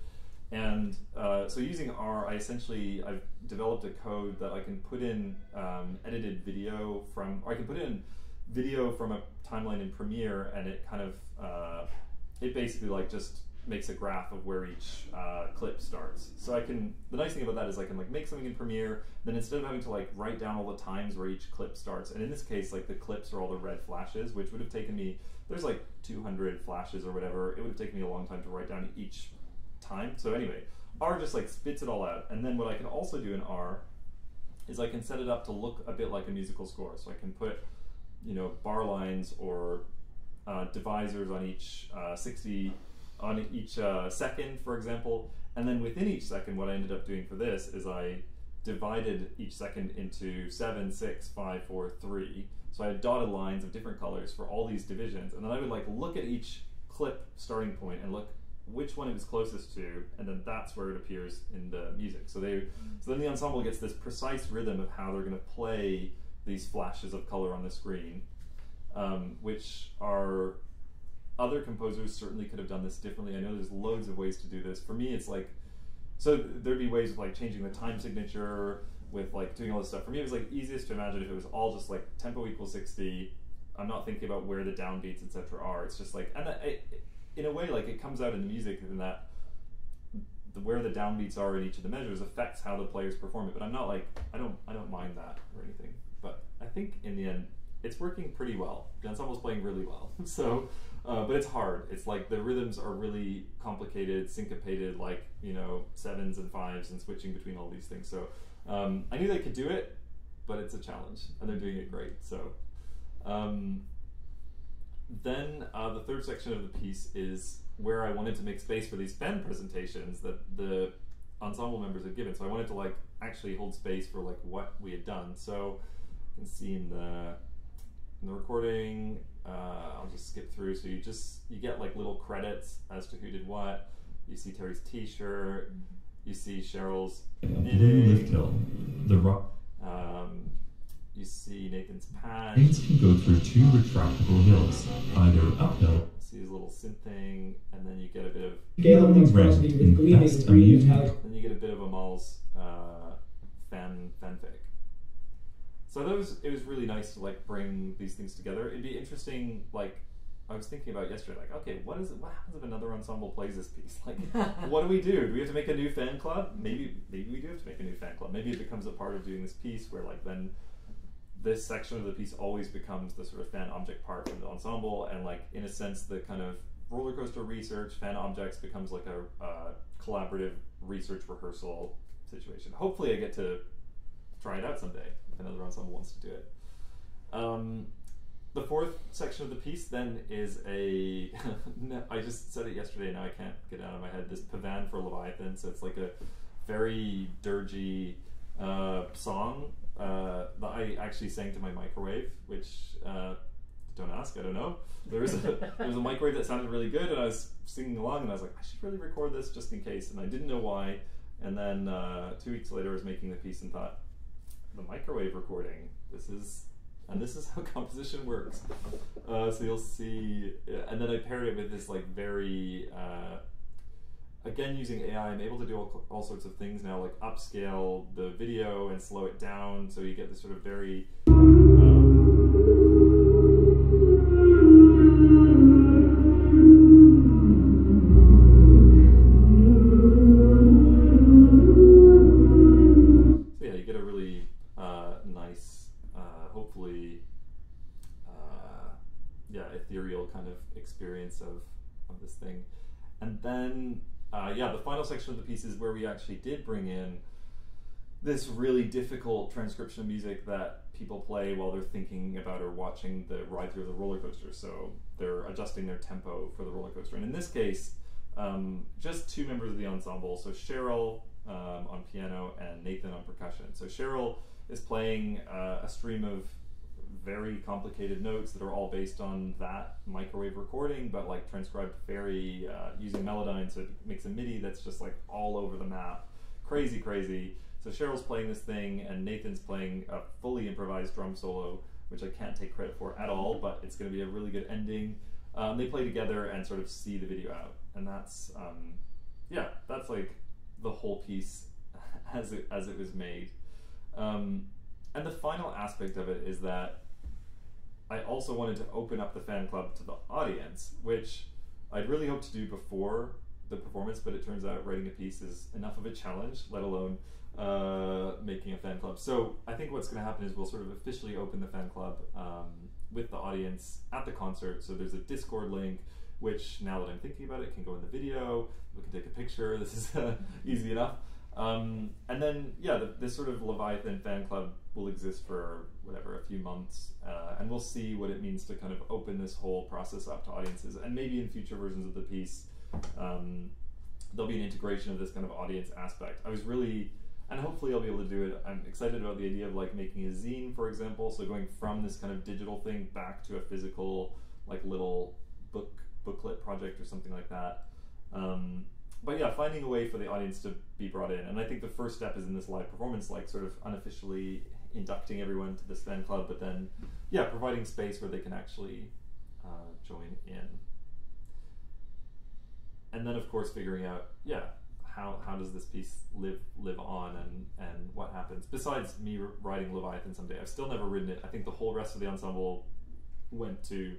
Speaker 1: And uh, so using R, I essentially I've developed a code that I can put in um, edited video from, or I can put in video from a timeline in Premiere, and it kind of uh, it basically like just makes a graph of where each uh, clip starts. So I can. The nice thing about that is I can like make something in Premiere. Then instead of having to like write down all the times where each clip starts, and in this case, like the clips are all the red flashes, which would have taken me. There's like 200 flashes or whatever. It would have taken me a long time to write down each time. So anyway, R just like spits it all out, and then what I can also do in R is I can set it up to look a bit like a musical score. So I can put, you know, bar lines or uh, divisors on each uh, 60 on each uh, second, for example. And then within each second, what I ended up doing for this is I divided each second into seven, six, five, four, three. So I had dotted lines of different colors for all these divisions, and then I would like look at each clip starting point and look which one it was closest to, and then that's where it appears in the music. So they, so then the ensemble gets this precise rhythm of how they're going to play these flashes of color on the screen, um, which are other composers certainly could have done this differently. I know there's loads of ways to do this. For me, it's like so there'd be ways of like changing the time signature with like doing all this stuff. For me, it was like easiest to imagine if it was all just like tempo equals sixty. I'm not thinking about where the downbeats etc. are. It's just like and I, in a way, like it comes out in the music in that the, where the downbeats are in each of the measures affects how the players perform it. But I'm not like I don't I don't mind that or anything. But I think in the end, it's working pretty well. The ensemble's playing really well. so uh, but it's hard. It's like the rhythms are really complicated, syncopated, like you know sevens and fives and switching between all these things. So um, I knew they could do it, but it's a challenge, and they're doing it great. So um, then uh, the third section of the piece is where I wanted to make space for these fan presentations that the ensemble members had given. So I wanted to like actually hold space for like what we had done. So you can see in the in the recording uh, I'll just skip through. So you just you get like little credits as to who did what. You see Terry's T-shirt. You see Cheryl's
Speaker 3: Blue lift hill. The rock.
Speaker 1: Um, you see Nathan's pad.
Speaker 3: Trains can go through two retractable hills, either uphill.
Speaker 1: See his little synth thing, and then you get a bit of
Speaker 4: Galen thinks
Speaker 3: Red
Speaker 4: Crosby with
Speaker 3: and
Speaker 4: gleaming green
Speaker 3: amusement.
Speaker 1: then you get a bit of Amahl's uh, fan fanfic. So that was it was really nice to like bring these things together. It'd be interesting, like I was thinking about yesterday, like okay, what is it? What happens if another ensemble plays this piece? Like, what do we do? Do we have to make a new fan club? Maybe maybe we do have to make a new fan club. Maybe it becomes a part of doing this piece where like then this section of the piece always becomes the sort of fan object part of the ensemble, and like in a sense, the kind of roller coaster research fan objects becomes like a uh, collaborative research rehearsal situation. Hopefully, I get to try it out someday another ensemble wants to do it. Um, the fourth section of the piece then is a. I just said it yesterday. Now I can't get it out of my head. This Pavan for Leviathan. So it's like a very dirgy uh, song uh, that I actually sang to my microwave, which uh, don't ask, I don't know. There was a there was a microwave that sounded really good, and I was singing along, and I was like, I should really record this just in case, and I didn't know why. And then uh, two weeks later, I was making the piece and thought, the microwave recording. This is and this is how composition works. Uh, so you'll see, and then I paired it with this like very, uh, again using AI, I'm able to do all, all sorts of things now, like upscale the video and slow it down, so you get this sort of very. Experience of, of this thing. And then, uh, yeah, the final section of the piece is where we actually did bring in this really difficult transcription of music that people play while they're thinking about or watching the ride through the roller coaster. So they're adjusting their tempo for the roller coaster. And in this case, um, just two members of the ensemble. So Cheryl um, on piano and Nathan on percussion. So Cheryl is playing uh, a stream of very complicated notes that are all based on that microwave recording, but like transcribed very uh, using Melodyne, so it makes a MIDI that's just like all over the map, crazy, crazy. So Cheryl's playing this thing, and Nathan's playing a fully improvised drum solo, which I can't take credit for at all, but it's going to be a really good ending. Um, they play together and sort of see the video out, and that's um, yeah, that's like the whole piece as it as it was made. Um, and the final aspect of it is that I also wanted to open up the fan club to the audience, which I'd really hoped to do before the performance, but it turns out writing a piece is enough of a challenge, let alone uh, making a fan club. So I think what's going to happen is we'll sort of officially open the fan club um, with the audience at the concert. So there's a Discord link, which now that I'm thinking about it, can go in the video. We can take a picture. This is uh, easy enough. Um, and then, yeah, the, this sort of Leviathan fan club will exist for whatever, a few months, uh, and we'll see what it means to kind of open this whole process up to audiences. And maybe in future versions of the piece, um, there'll be an integration of this kind of audience aspect. I was really, and hopefully I'll be able to do it. I'm excited about the idea of like making a zine, for example. So going from this kind of digital thing back to a physical, like little book booklet project or something like that. Um, but yeah, finding a way for the audience to be brought in, and I think the first step is in this live performance, like sort of unofficially inducting everyone to this fan club, but then yeah, providing space where they can actually uh, join in. And then of course figuring out yeah how how does this piece live live on and and what happens? Besides me writing leviathan someday i've still never written it. I think the whole rest of the ensemble went to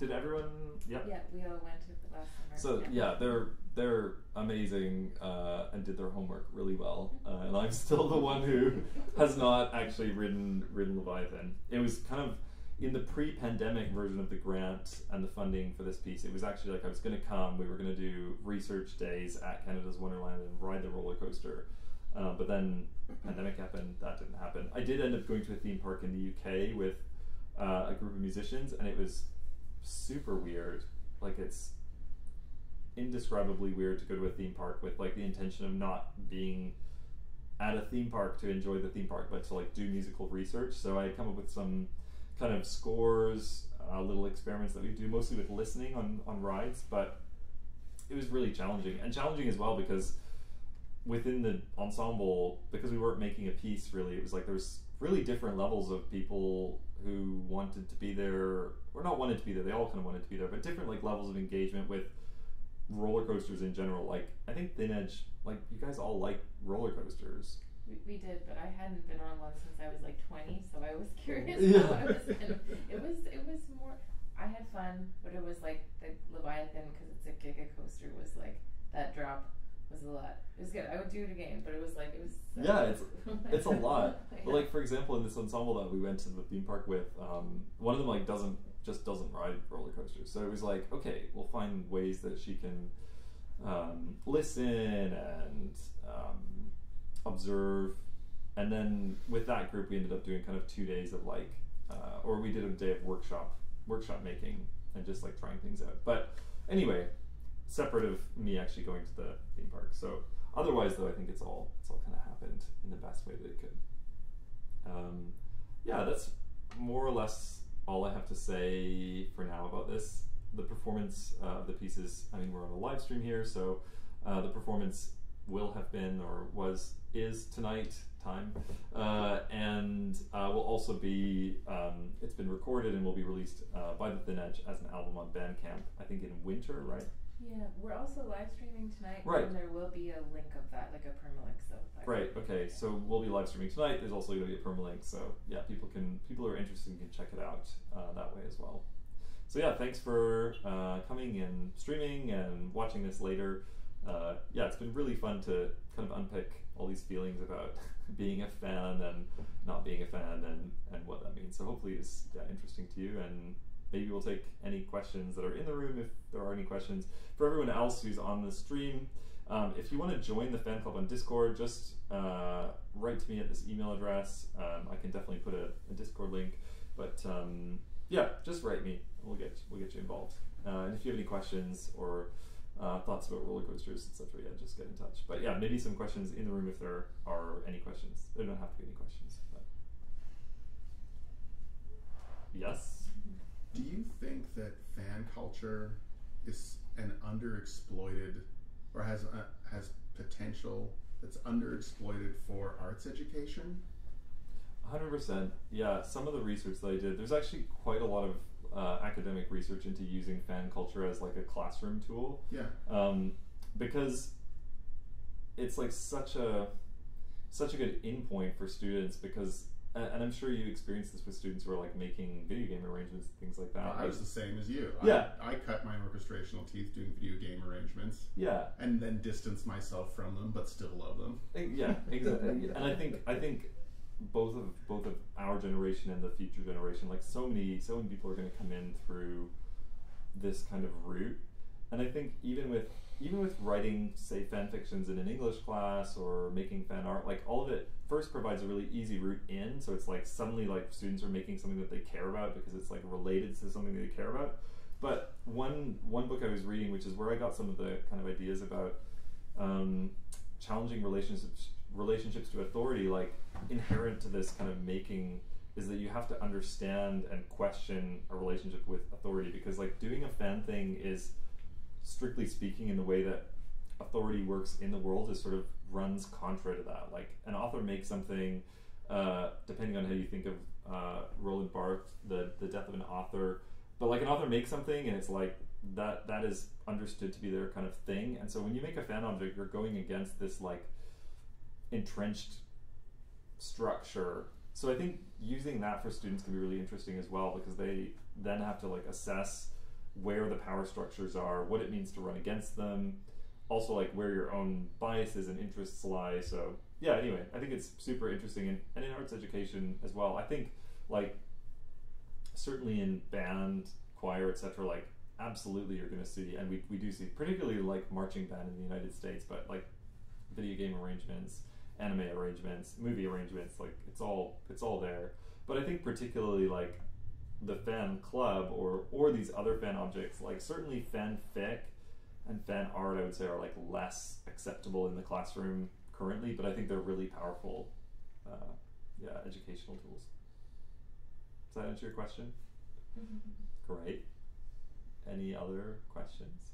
Speaker 1: did everyone yep
Speaker 2: Yeah, we all went to the last summer.
Speaker 1: so yeah they're they're amazing uh, and did their homework really well uh, and i'm still the one who has not actually written written leviathan it was kind of in the pre-pandemic version of the grant and the funding for this piece, it was actually like I was going to come. We were going to do research days at Canada's Wonderland and ride the roller coaster. Uh, but then pandemic happened. That didn't happen. I did end up going to a theme park in the UK with uh, a group of musicians, and it was super weird. Like it's indescribably weird to go to a theme park with like the intention of not being at a theme park to enjoy the theme park, but to like do musical research. So I come up with some kind of scores, uh, little experiments that we do, mostly with listening on, on rides, but it was really challenging. And challenging as well because within the ensemble, because we weren't making a piece really, it was like there was really different levels of people who wanted to be there, or not wanted to be there, they all kind of wanted to be there, but different like levels of engagement with roller coasters in general. Like, I think Thin Edge, like, you guys all like roller coasters.
Speaker 2: We, we did, but I hadn't been on one since I was like 20, so I was curious
Speaker 1: Yeah.
Speaker 2: was. It was it was more. I had fun, but it was like the Leviathan because it's a giga coaster was like that drop was a lot. It was good. I would do it again, but it was like it was. so-
Speaker 1: Yeah, it's it's a lot. But like for example, in this ensemble that we went to the theme park with, um, one of them like doesn't just doesn't ride roller coasters. So it was like, okay, we'll find ways that she can um, listen and um, observe. And then with that group, we ended up doing kind of two days of like, uh, or we did a day of workshop workshop making and just like trying things out. But anyway, separate of me actually going to the theme park. So otherwise, though, I think it's all it's all kind of happened in the best way that it could. Um, yeah, that's more or less all I have to say for now about this. The performance uh, of the pieces. I mean, we're on a live stream here, so uh, the performance will have been or was is tonight time, uh, and uh, will also be. Um, it's been recorded and will be released uh, by the Thin Edge as an album on Bandcamp. I think in winter, right?
Speaker 2: Yeah, we're also live streaming tonight,
Speaker 1: Right.
Speaker 2: and there will be a link of that, like a permalink. So that
Speaker 1: Right. Okay. So we'll be live streaming tonight. There's also going to be a permalink. So yeah, people can people who are interested can check it out uh, that way as well. So yeah, thanks for uh, coming and streaming and watching this later. Uh, yeah, it's been really fun to kind of unpick all these feelings about being a fan and not being a fan and and what that means. So hopefully it's yeah interesting to you and. Maybe we'll take any questions that are in the room if there are any questions. For everyone else who's on the stream, um, if you want to join the fan club on Discord, just uh, write to me at this email address. Um, I can definitely put a, a Discord link, but um, yeah, just write me. We'll get we'll get you involved. Uh, and if you have any questions or uh, thoughts about roller coasters, etc., yeah, just get in touch. But yeah, maybe some questions in the room if there are any questions. There don't have to be any questions. But yes.
Speaker 4: Do you think that fan culture is an underexploited, or has uh, has potential that's underexploited for arts education?
Speaker 1: Hundred percent. Yeah, some of the research that I did, there's actually quite a lot of uh, academic research into using fan culture as like a classroom tool,
Speaker 4: Yeah.
Speaker 1: um, because it's like such a such a good in point for students because and, and I'm sure you experienced this with students who are like making video game arrangements, and things like that.
Speaker 4: I was the same as you.
Speaker 1: Yeah.
Speaker 4: I, I cut my orchestrational teeth doing video game arrangements
Speaker 1: yeah,
Speaker 4: and then distance myself from them, but still love them.
Speaker 1: Eh, yeah, exactly. and I think I think both of both of our generation and the future generation, like so many so many people are going to come in through this kind of route. And I think even with even with writing, say, fan fictions in an English class or making fan art, like all of it first provides a really easy route in. So it's like suddenly like students are making something that they care about because it's like related to something that they care about. But one one book I was reading, which is where I got some of the kind of ideas about um, challenging relationships relationships to authority, like inherent to this kind of making is that you have to understand and question a relationship with authority because like doing a fan thing is strictly speaking in the way that authority works in the world is sort of runs contra to that. Like an author makes something uh, depending on how you think of uh, Roland Barthes the the death of an author but like an author makes something and it's like that that is understood to be their kind of thing. And so when you make a fan object you're going against this like entrenched structure. So i think using that for students can be really interesting as well because they then have to like assess where the power structures are what it means to run against them also like where your own biases and interests lie so yeah anyway i think it's super interesting and, and in arts education as well. I think like certainly in band choir etc like absolutely you're going to see and we, we do see particularly like marching band in the united states but like video game arrangements anime arrangements movie arrangements like it's all it's all there. But i think particularly like the fan club or or these other fan objects like certainly fanfic and fan art i would say are like less acceptable in the classroom currently but i think they're really powerful uh, yeah educational tools. Does that answer your question? Great. Any other questions?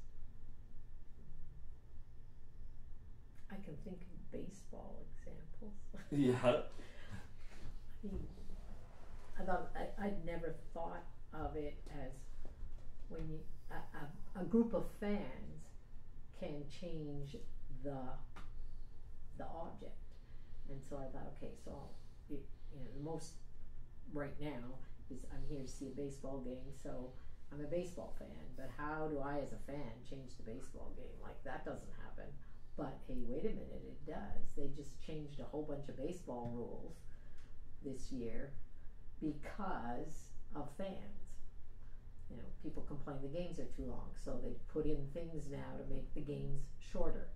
Speaker 5: I can think of baseball examples.
Speaker 1: yeah.
Speaker 5: I mean, I thought I, I'd never thought of it as when you a, a, a group of fans can change the the object, and so I thought, okay, so you, you know, the most right now is I'm here to see a baseball game, so I'm a baseball fan. But how do I, as a fan, change the baseball game? Like that doesn't happen. But hey, wait a minute, it does. They just changed a whole bunch of baseball rules this year because of fans. You know, people complain the games are too long, so they put in things now to make the games shorter.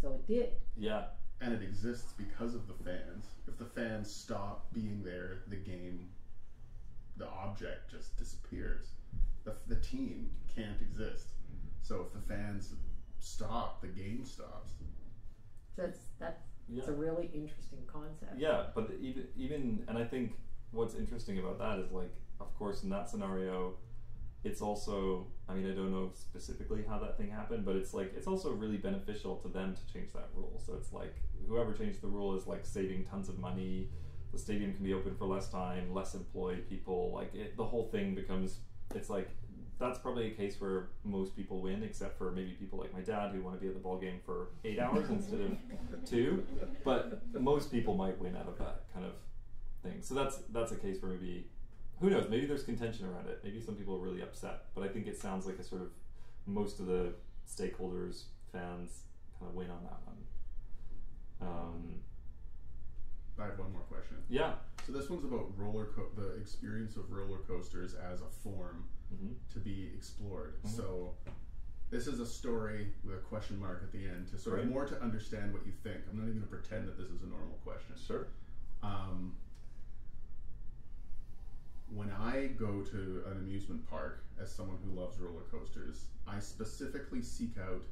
Speaker 5: So it did.
Speaker 1: yeah
Speaker 4: And it exists because of the fans. If the fans stop being there, the game, the object just disappears. The, the team can't exist. So if the fans stop, the game stops.
Speaker 5: So that's that's
Speaker 1: yeah
Speaker 5: it's a really interesting concept.
Speaker 1: Yeah, but even even and I think what's interesting about that is like, of course, in that scenario, it's also I mean I don't know specifically how that thing happened, but it's like it's also really beneficial to them to change that rule. So it's like whoever changed the rule is like saving tons of money. The stadium can be open for less time, less employed people. Like it, the whole thing becomes it's like that's probably a case where most people win, except for maybe people like my dad who want to be at the ball game for eight hours instead of two. But most people might win out of that kind of thing. So that's that's a case where maybe who knows? Maybe there's contention around it. Maybe some people are really upset. But I think it sounds like a sort of most of the stakeholders, fans, kind of win on that one. Um,
Speaker 4: I have one more question.
Speaker 1: yeah.
Speaker 4: So this one's about roller co- the experience of roller coasters as a form
Speaker 1: hmm
Speaker 4: to be explored.
Speaker 1: Mhm.
Speaker 4: So this is a story with a question mark at the end to sort
Speaker 1: Right.
Speaker 4: of more to understand what you think. I'm not even going to pretend that this is a normal question.
Speaker 1: Sure.
Speaker 4: Um, when I go to an amusement park as someone who loves roller coasters, I specifically seek out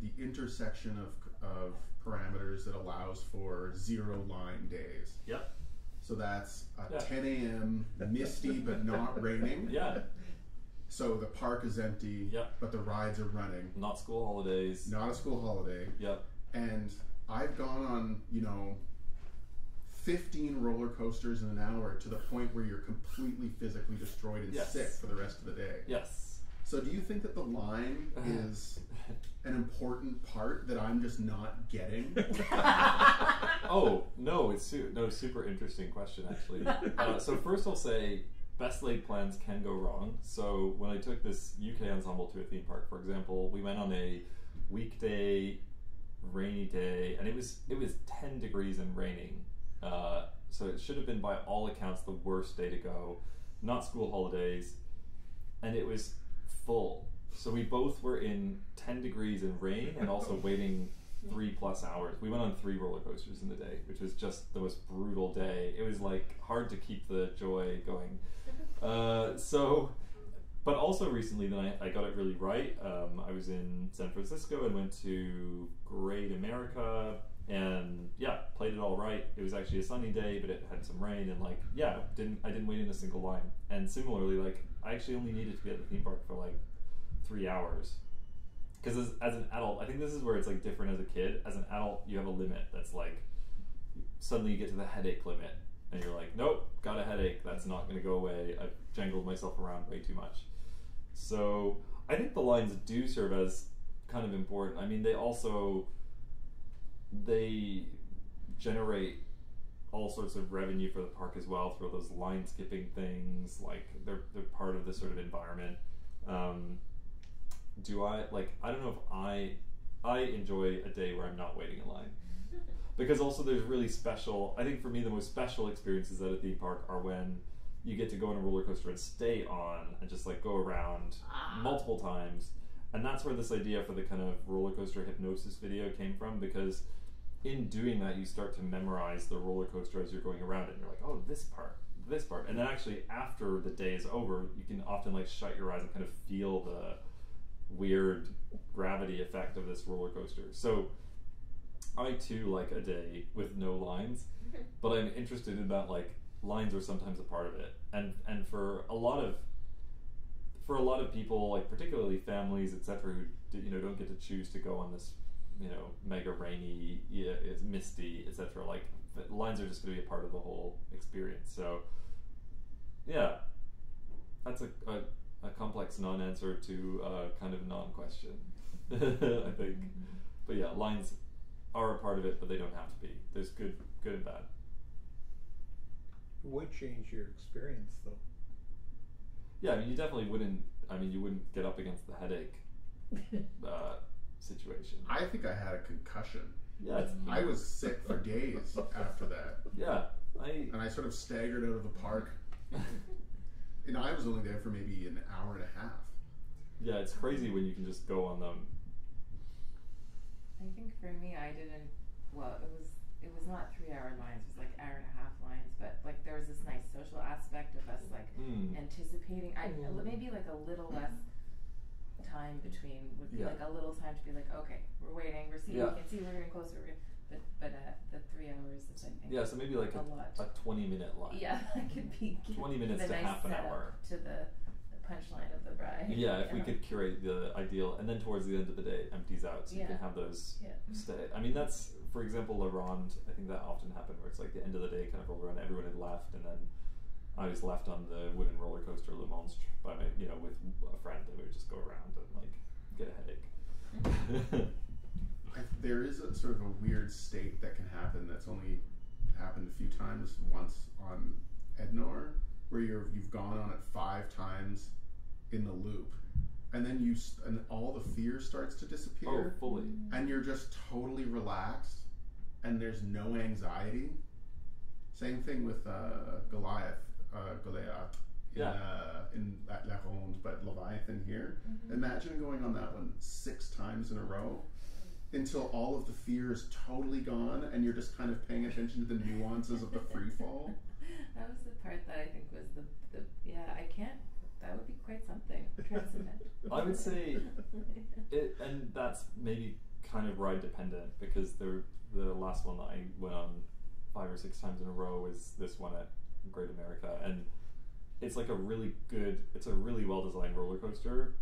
Speaker 4: the intersection of, of parameters that allows for zero line days.
Speaker 1: Yep.
Speaker 4: So that's a
Speaker 1: Yeah.
Speaker 4: 10 a.m. misty but not raining.
Speaker 1: Yeah.
Speaker 4: So the park is empty,
Speaker 1: Yep.
Speaker 4: but the rides are running.
Speaker 1: Not school holidays.
Speaker 4: Not a school holiday.
Speaker 1: Yep.
Speaker 4: And I've gone on, you know, 15 roller coasters in an hour to the point where you're completely physically destroyed and
Speaker 1: Yes.
Speaker 4: sick for the rest of the day.
Speaker 1: Yes.
Speaker 4: So do you think that the line is an important part that I'm just not getting?
Speaker 1: oh no, it's su- no super interesting question actually. uh, so first, I'll say best laid plans can go wrong. So when I took this UK ensemble to a theme park, for example, we went on a weekday rainy day, and it was it was ten degrees and raining. Uh, so it should have been by all accounts the worst day to go. Not school holidays, and it was full. So we both were in ten degrees and rain, and also waiting three plus hours. We went on three roller coasters in the day, which was just the most brutal day. It was like hard to keep the joy going. Uh, so, but also recently, then I, I got it really right. Um, I was in San Francisco and went to Great America, and yeah, played it all right. It was actually a sunny day, but it had some rain, and like yeah, didn't I didn't wait in a single line. And similarly, like I actually only needed to be at the theme park for like three hours. Because as, as an adult i think this is where it's like different as a kid. As an adult you have a limit that's like suddenly you get to the headache limit and you're like nope got a headache. That's not going to go away. I've jangled myself around way too much. So i think the lines do serve as kind of important. I mean they also they generate all sorts of revenue for the park as well through those line skipping things like they're, they're part of this sort of environment um, do I like I don't know if I I enjoy a day where I'm not waiting in line. Because also there's really special I think for me the most special experiences at a theme park are when you get to go on a roller coaster and stay on and just like go around multiple times. And that's where this idea for the kind of roller coaster hypnosis video came from because in doing that you start to memorize the roller coaster as you're going around it and you're like, oh this part, this part. And then actually after the day is over, you can often like shut your eyes and kind of feel the weird gravity effect of this roller coaster. So I too like a day with no lines, but I'm interested in that like lines are sometimes a part of it. And and for a lot of for a lot of people, like particularly families, etc., who do, you know don't get to choose to go on this, you know, mega rainy, yeah, it's misty, etc. Like the lines are just going to be a part of the whole experience. So, yeah, that's a, a a complex non-answer to a kind of non-question. I think, mm-hmm. but yeah, lines are a part of it, but they don't have to be. There's good, good and bad.
Speaker 6: It would change your experience though.
Speaker 1: Yeah, I mean, you definitely wouldn't. I mean, you wouldn't get up against the headache uh, situation.
Speaker 4: I think I had a concussion.
Speaker 1: Yeah, it's,
Speaker 4: I was sick for days after that,
Speaker 1: yeah. I
Speaker 4: and I sort of staggered out of the park. And I was only there for maybe an hour and a half.
Speaker 1: yeah, it's crazy when you can just go on them.
Speaker 2: I think for me, I didn't. Well, it was it was not three hour lines. It was like hour and a half lines. But like there was this nice social aspect of us like
Speaker 1: Mm.
Speaker 2: anticipating. I
Speaker 5: Mm.
Speaker 2: maybe like a little less time between would be
Speaker 1: Yeah.
Speaker 2: like a little time to be like, okay, we're waiting. We're seeing.
Speaker 1: Yeah.
Speaker 2: We can see we're getting closer. We're getting, but but uh, the three hours is I think.
Speaker 1: Yeah, so maybe like
Speaker 2: a
Speaker 1: a,
Speaker 2: lot.
Speaker 1: a twenty minute line.
Speaker 2: Yeah, that could be
Speaker 1: 20 minutes to
Speaker 2: nice
Speaker 1: half an hour.
Speaker 2: to the, the punchline of the bride.
Speaker 1: Yeah, if we could curate the ideal, and then towards the end of the day, it empties out, so you can have those
Speaker 2: Yeah.
Speaker 1: stay. I mean, that's for example, La Ronde. I think that often happened where it's like the end of the day kind of rolled around, everyone had left, and then I was left on the wooden roller coaster Le Monstre by my, you know, with a friend, we would just go around and like get a headache.
Speaker 4: I, there is a sort of a weird state that can happen that's only happened a few times. Once on Ednor, where you're you've gone on it five times in the loop, and then you and all the fear starts to
Speaker 1: oh,
Speaker 4: disappear,
Speaker 1: fully.
Speaker 4: and you're just totally relaxed, and there's no anxiety. Same thing with uh, Goliath, uh, Goliath. In,
Speaker 1: Yeah.
Speaker 4: uh, in La La Ronde, but Leviathan here.
Speaker 2: Mhm.
Speaker 4: Imagine going on that one six times in a row until all of the fear is totally gone and you're just kind of paying attention to the nuances of the free fall.
Speaker 2: that was the part that I think was the, the yeah I can't that would be quite something transcendental.
Speaker 1: I would say it, and that's maybe kind of ride dependent because the the last one that I went on five or six times in a row was this one at Great America, and it's like a really good, it's a really well designed roller coaster,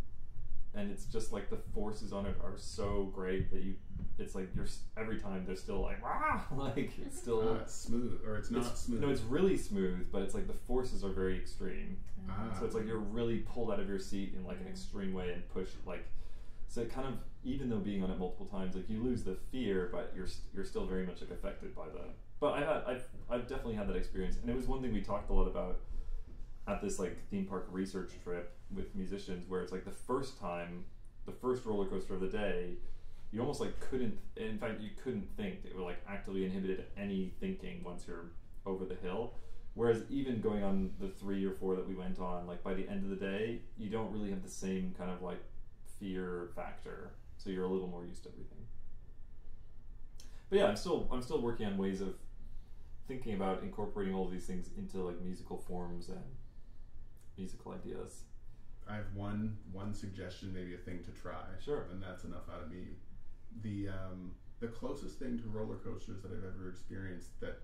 Speaker 1: and it's just like the forces on it are so great that you, it's like you're every time they're still like ah, like it's still.
Speaker 4: Uh, smooth, or it's not
Speaker 1: it's,
Speaker 4: smooth.
Speaker 1: No, it's really smooth, but it's like the forces are very extreme.
Speaker 4: Ah.
Speaker 1: So it's like you're really pulled out of your seat in like an extreme way and pushed like so it kind of even though being on it multiple times, like you lose the fear, but you're st- you're still very much like affected by the. But I I've I've definitely had that experience, and it was one thing we talked a lot about at this like theme park research trip with musicians, where it's like the first time, the first roller coaster of the day, you almost like couldn't. In fact, you couldn't think. It would like actively inhibited any thinking once you're over the hill. Whereas even going on the three or four that we went on, like by the end of the day, you don't really have the same kind of like fear factor. So you're a little more used to everything. But yeah, I'm still I'm still working on ways of thinking about incorporating all of these things into like musical forms and musical ideas.
Speaker 4: I have one one suggestion, maybe a thing to try.
Speaker 1: Sure.
Speaker 4: And that's enough out of me. The um, the closest thing to roller coasters that I've ever experienced that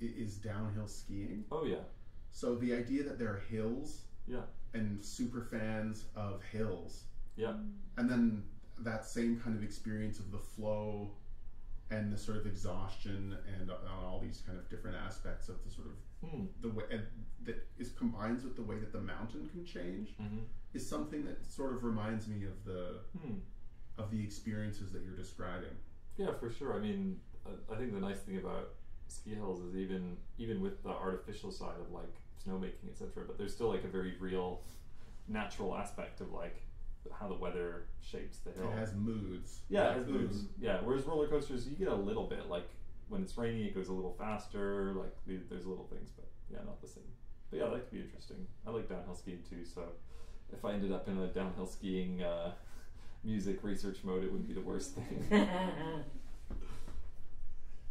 Speaker 4: is downhill skiing.
Speaker 1: Oh yeah,
Speaker 4: So the idea that there are hills
Speaker 1: yeah,
Speaker 4: and super fans of hills,
Speaker 1: yeah,
Speaker 4: and then that same kind of experience of the flow and the sort of exhaustion and on all these kind of different aspects of the sort of
Speaker 1: hmm.
Speaker 4: the way and that is combines with the way that the mountain can change
Speaker 1: hmm
Speaker 4: is something that sort of reminds me of the
Speaker 1: Hmm.
Speaker 4: of the experiences that you're describing.
Speaker 1: Yeah, for sure. I mean, I- I think the nice thing about ski hills is even even with the artificial side of like snowmaking, etc. But there's still like a very real, natural aspect of like how the weather shapes the hill.
Speaker 4: It has moods.
Speaker 1: yeah, it has moods. Yeah, whereas roller coasters, you get a little bit like when it's rainy, it goes a little faster. Like there's little things, but yeah, not the same. But yeah, that could be interesting. I like downhill skiing too, so if I ended up in a downhill skiing uh, music research mode, it wouldn't be the worst thing.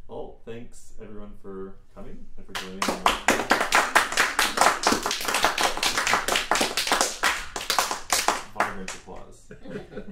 Speaker 1: Well, thanks everyone for coming and for joining. Vibrant applause.